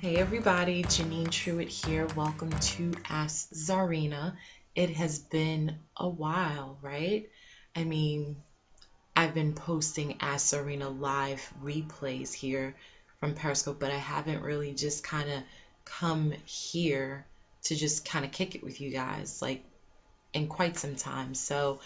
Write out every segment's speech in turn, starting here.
Hey everybody, Janine Truitt here. Welcome to Ask Czarina. It has been a while, right? I mean, I've been posting Ask Czarina live replays here from Periscope, but I haven't really just kind of come here to just kind of kick it with you guys like in quite some time. So,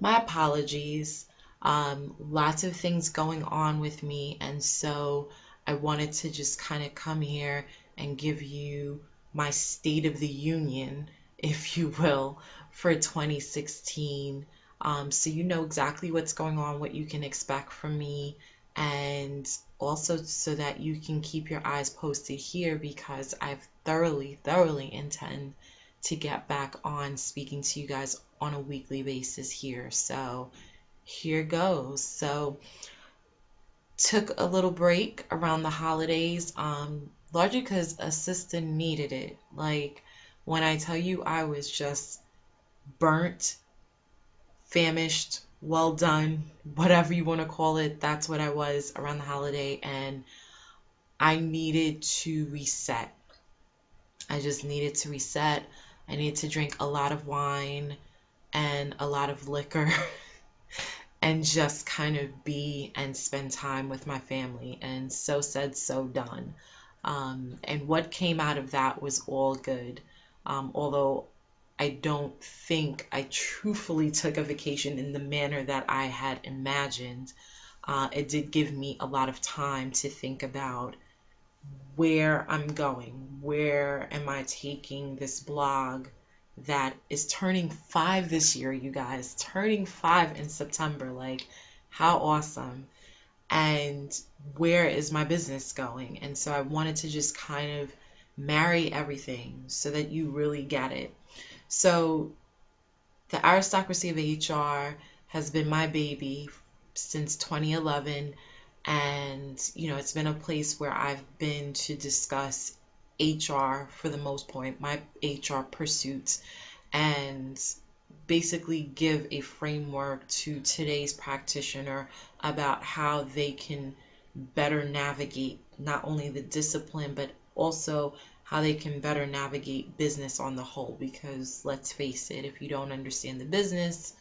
my apologies. Um, lots of things going on with me, and so I wanted to just kind of come here and give you my State of the Union, if you will, for 2016. Um, so you know exactly what's going on, what you can expect from me, and also so that you can keep your eyes posted here because I've thoroughly, thoroughly intend to get back on speaking to you guys on a weekly basis here. So here goes. So took a little break around the holidays, um, largely because a sister needed it. Like when I tell you I was just burnt, famished, well done, whatever you want to call it, that's what I was around the holiday, and I needed to reset. I just needed to reset. I needed to drink a lot of wine and a lot of liquor and just kind of be and spend time with my family. And so said, so done. Um, and what came out of that was all good. Um, although I don't think I truthfully took a vacation in the manner that I had imagined, uh, it did give me a lot of time to think about where I'm going, where am I taking this blog that is turning five this year, you guys. Turning five in September. Like, how awesome. And where is my business going? And so I wanted to just kind of marry everything so that you really get it. So, the aristocracy of HR has been my baby since 2011 and you know it's been a place where I've been to discuss HR for the most part, my HR pursuits, and basically give a framework to today's practitioner about how they can better navigate not only the discipline but also how they can better navigate business on the whole. Because let's face it if you don't understand the business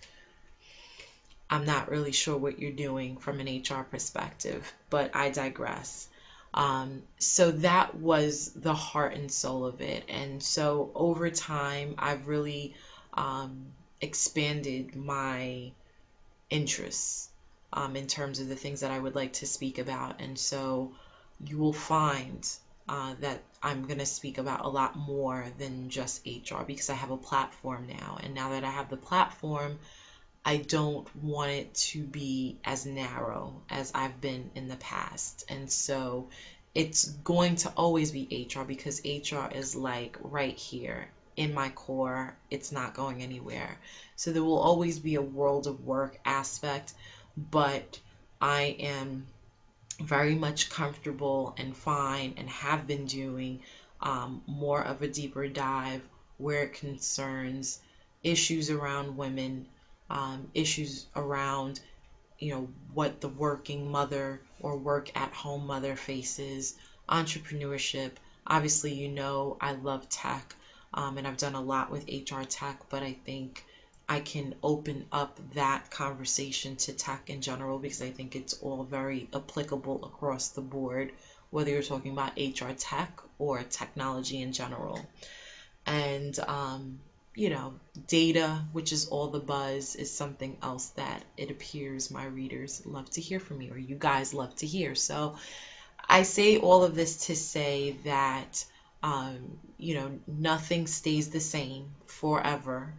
I'm not really sure what you're doing from an HR perspective but I digress um, so that was the heart and soul of it. And so over time, I've really um, expanded my interests um, in terms of the things that I would like to speak about. And so you will find uh, that I'm going to speak about a lot more than just HR because I have a platform now. And now that I have the platform, I don't want it to be as narrow as I've been in the past. And so it's going to always be HR because HR is like right here in my core. It's not going anywhere. So there will always be a world of work aspect, but I am very much comfortable and fine and have been doing um, more of a deeper dive where it concerns issues around women um, issues around you know what the working mother or work at home mother faces entrepreneurship. Obviously you know i love tech um, and i've done a lot with hr tech but i think i can open up that conversation to tech in general because i think it's all very applicable across the board whether you're talking about hr tech or technology in general. And um, you know, data, which is all the buzz, is something else that it appears my readers love to hear from me, or you guys love to hear. So I say all of this to say that, um, you know, nothing stays the same forever.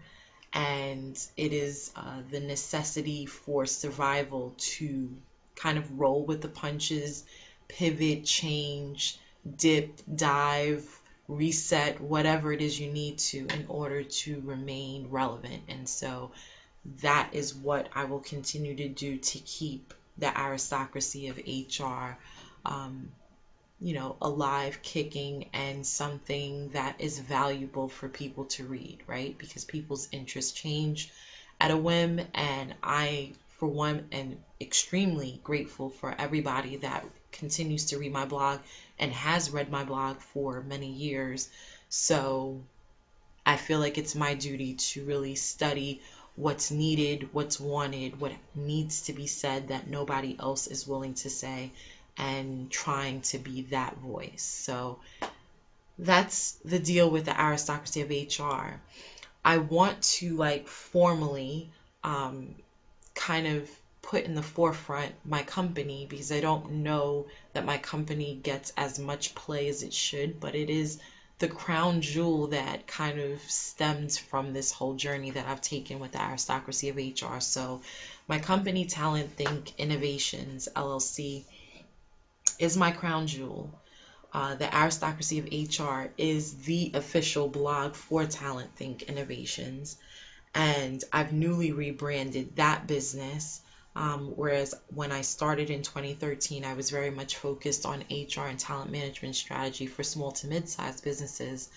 And it is uh, the necessity for survival to kind of roll with the punches, pivot, change, dip, dive, reset whatever it is you need to in order to remain relevant. And so that is what I will continue to do to keep the aristocracy of HR, um, you know, alive, kicking, and something that is valuable for people to read, right? Because people's interests change at a whim, and I for one, am extremely grateful for everybody that continues to read my blog and has read my blog for many years. So I feel like it's my duty to really study what's needed, what's wanted, what needs to be said that nobody else is willing to say, and trying to be that voice. So that's the deal with the aristocracy of HR. I want to like formally um, kind of put in the forefront my company because I don't know that my company gets as much play as it should, but it is the crown jewel that kind of stems from this whole journey that I've taken with the aristocracy of HR. So, my company, Talent Think Innovations LLC, is my crown jewel. Uh, the aristocracy of HR is the official blog for Talent Think Innovations, and I've newly rebranded that business um, whereas when I started in 2013, I was very much focused on HR and talent management strategy for small to mid sized businesses.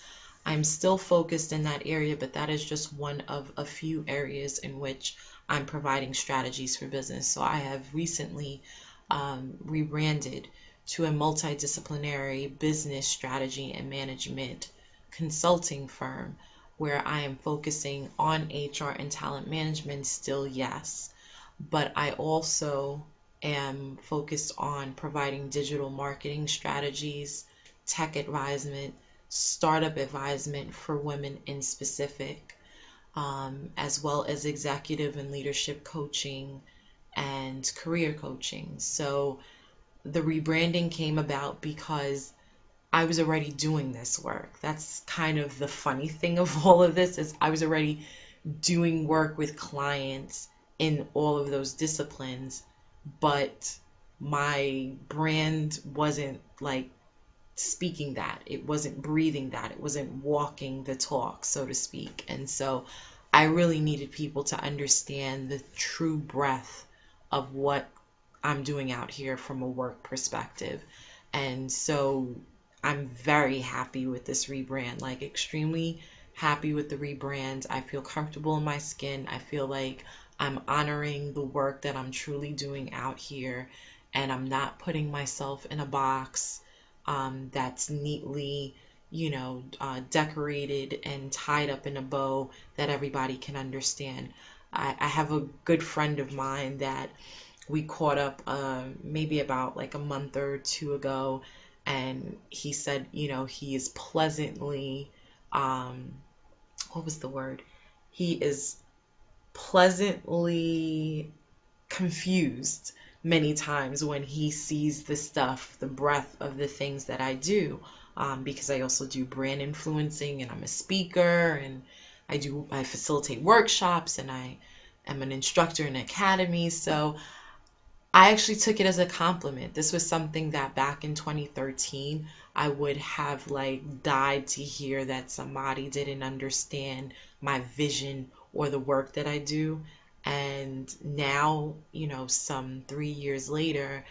I'm still focused in that area, but that is just one of a few areas in which I'm providing strategies for business. So I have recently um, rebranded to a multidisciplinary business strategy and management consulting firm where I am focusing on HR and talent management still, yes but I also am focused on providing digital marketing strategies, tech advisement, startup advisement for women in specific, um, as well as executive and leadership coaching and career coaching. So the rebranding came about because I was already doing this work. That's kind of the funny thing of all of this is I was already doing work with clients in all of those disciplines, but my brand wasn't like speaking that. It wasn't breathing that. It wasn't walking the talk, so to speak. And so I really needed people to understand the true breadth of what I'm doing out here from a work perspective. And so I'm very happy with this rebrand, like extremely happy with the rebrand. I feel comfortable in my skin. I feel like I'm honoring the work that I'm truly doing out here, and I'm not putting myself in a box um, that's neatly, you know, uh, decorated and tied up in a bow that everybody can understand. I, I have a good friend of mine that we caught up uh, maybe about like a month or two ago, and he said, you know, he is pleasantly, um, what was the word? He is pleasantly confused many times when he sees the stuff, the breadth of the things that I do. Um, because I also do brand influencing and I'm a speaker and I do I facilitate workshops and I am an instructor in academy. So I actually took it as a compliment. This was something that back in 2013 I would have like died to hear that somebody didn't understand my vision or the work that I do. And now, you know, some three years later,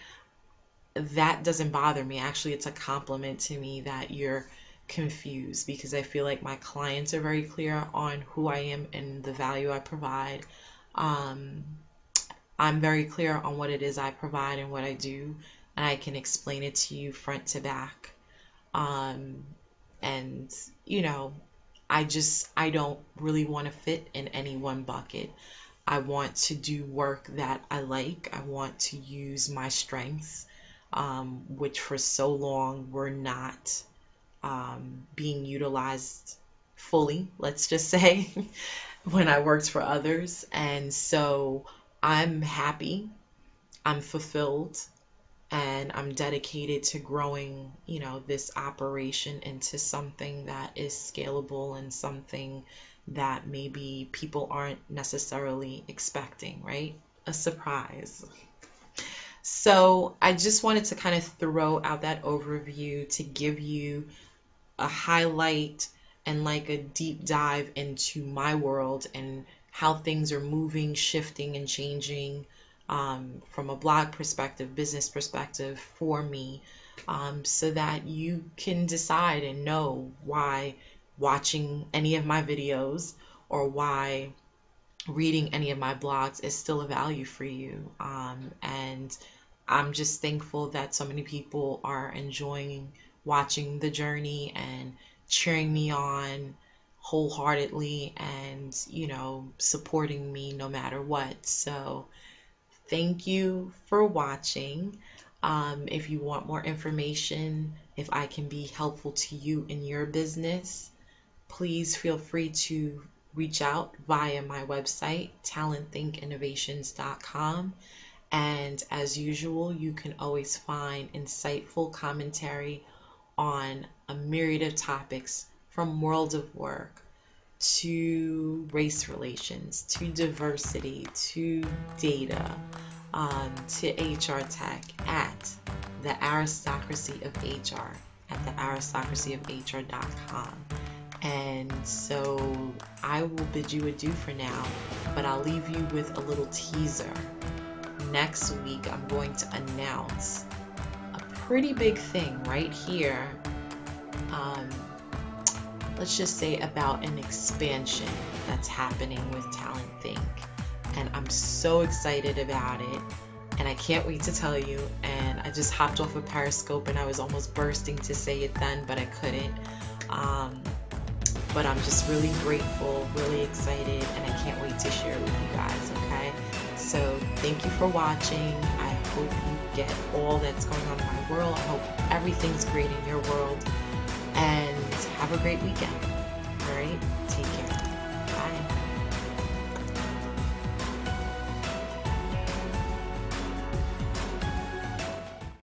that doesn't bother me. Actually, it's a compliment to me that you're confused because I feel like my clients are very clear on who I am and the value I provide. Um, I'm very clear on what it is I provide and what I do, and I can explain it to you front to back. Um, and, you know, I just I don't really want to fit in any one bucket. I want to do work that I like. I want to use my strengths, um, which for so long were not um, being utilized fully, let's just say, when I worked for others. And so I'm happy, I'm fulfilled, and I'm dedicated to growing, you know, this operation into something that is scalable and something that maybe people aren't necessarily expecting, right? A surprise. So, I just wanted to kind of throw out that overview to give you a highlight and like a deep dive into my world and how things are moving, shifting, and changing um, from a blog perspective, business perspective for me, um, so that you can decide and know why watching any of my videos or why reading any of my blogs is still a value for you. Um, and I'm just thankful that so many people are enjoying watching the journey and cheering me on wholeheartedly and, you know, supporting me no matter what. So, thank you for watching. Um, if you want more information, if I can be helpful to you in your business, please feel free to reach out via my website, talentthinkinnovations.com. And as usual, you can always find insightful commentary on a myriad of topics from world of work to race relations to diversity to data um, to HR tech at the aristocracy of HR at the aristocracy of HR.com. And so I will bid you adieu for now, but I'll leave you with a little teaser. Next week, I'm going to announce a pretty big thing right here. Um, let's just say about an expansion that's happening with Talent Think. And I'm so excited about it. And I can't wait to tell you. And I just hopped off of Periscope and I was almost bursting to say it then, but I couldn't. Um, but I'm just really grateful, really excited, and I can't wait to share it with you guys, okay? So thank you for watching. I hope you get all that's going on in my world. I hope everything's great in your world. And have a great weekend. All right? Take care.